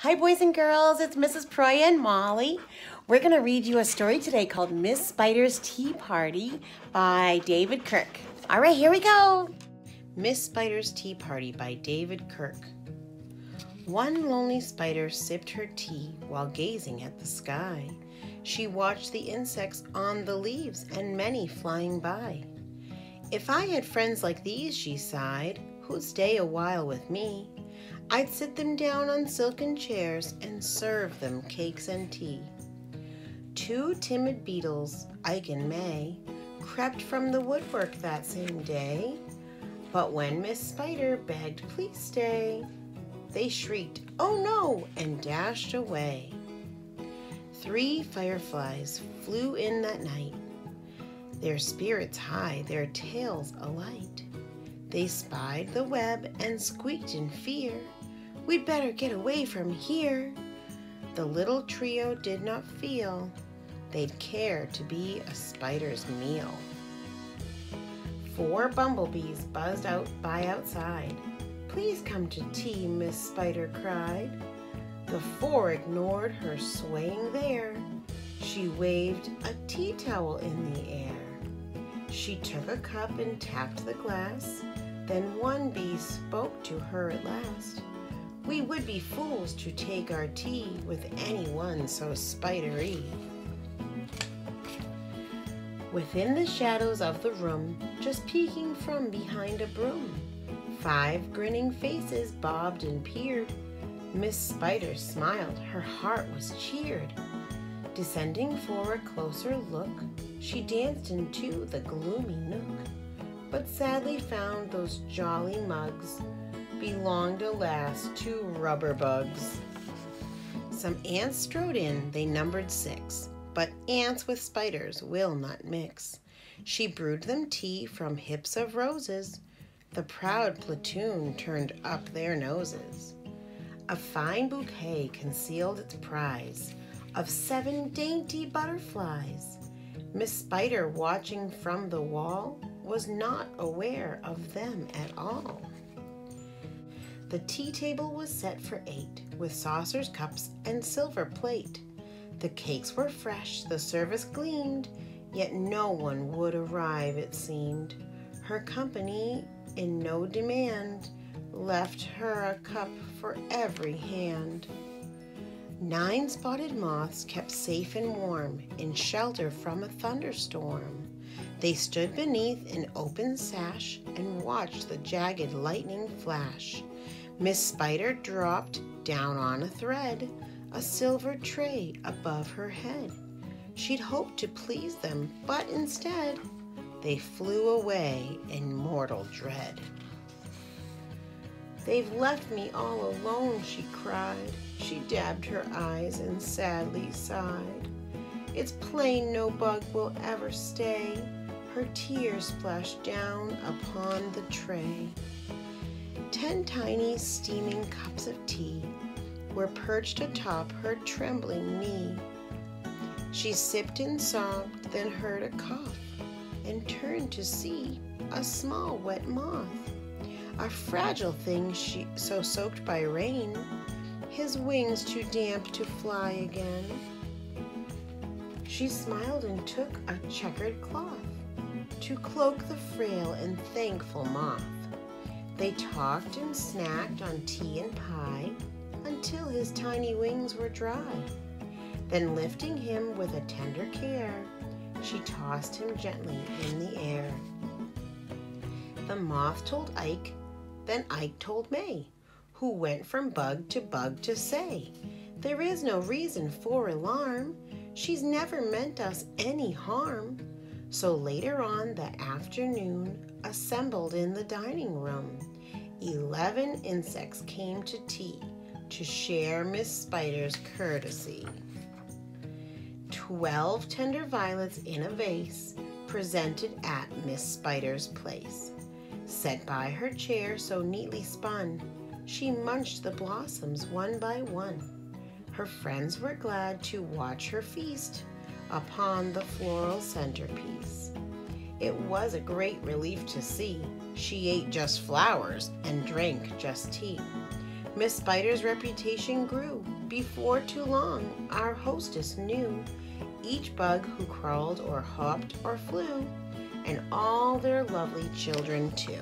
Hi, boys and girls. It's Mrs. Proia and Molly. We're going to read you a story today called Miss Spider's Tea Party by David Kirk. All right, here we go. Miss Spider's Tea Party by David Kirk. One lonely spider sipped her tea while gazing at the sky. She watched the insects on the leaves and many flying by. If I had friends like these, she sighed, who'd stay a while with me, I'd sit them down on silken chairs and serve them cakes and tea. Two timid beetles, Ike and May, crept from the woodwork that same day. But when Miss Spider begged, please stay, they shrieked, oh no, and dashed away. Three fireflies flew in that night, their spirits high, their tails alight. They spied the web and squeaked in fear. We'd better get away from here. The little trio did not feel they'd care to be a spider's meal. Four bumblebees buzzed out by outside. Please come to tea, Miss Spider cried. The four ignored her swaying there. She waved a tea towel in the air. She took a cup and tapped the glass. Then one bee spoke to her at last. We would be fools to take our tea with anyone so spidery. Within the shadows of the room, just peeking from behind a broom, five grinning faces bobbed and peered. Miss Spider smiled, her heart was cheered. Descending for a closer look, she danced into the gloomy nook, but sadly found those jolly mugs belonged, alas, to rubber bugs. Some ants strode in, they numbered six, but ants with spiders will not mix. She brewed them tea from hips of roses. The proud platoon turned up their noses. A fine bouquet concealed its prize of seven dainty butterflies. Miss Spider, watching from the wall, was not aware of them at all. The tea table was set for eight, with saucers, cups, and silver plate. The cakes were fresh, the service gleamed, yet no one would arrive, it seemed. Her company, in no demand, left her a cup for every hand. Nine spotted moths kept safe and warm in shelter from a thunderstorm. They stood beneath an open sash and watched the jagged lightning flash. Miss Spider dropped down on a thread, a silver tray above her head. She'd hoped to please them, but instead, they flew away in mortal dread. They've left me all alone, she cried. She dabbed her eyes and sadly sighed. It's plain no bug will ever stay. Her tears splashed down upon the tray. Ten tiny steaming cups of tea were perched atop her trembling knee. She sipped and sobbed, then heard a cough, and turned to see a small wet moth. A fragile thing she so soaked by rain, his wings too damp to fly again. She smiled and took a checkered cloth to cloak the frail and thankful moth. They talked and snacked on tea and pie until his tiny wings were dry. Then lifting him with a tender care, she tossed him gently in the air. The moth told Ike, then Ike told May, who went from bug to bug to say, There is no reason for alarm. She's never meant us any harm. So later on that afternoon, assembled in the dining room, eleven insects came to tea to share Miss Spider's courtesy. Twelve tender violets in a vase presented at Miss Spider's place. Set by her chair so neatly spun, she munched the blossoms one by one. Her friends were glad to watch her feast upon the floral centerpiece. It was a great relief to see she ate just flowers and drank just tea. Miss Spider's reputation grew. Before too long, our hostess knew each bug who crawled or hopped or flew, and all their lovely children too.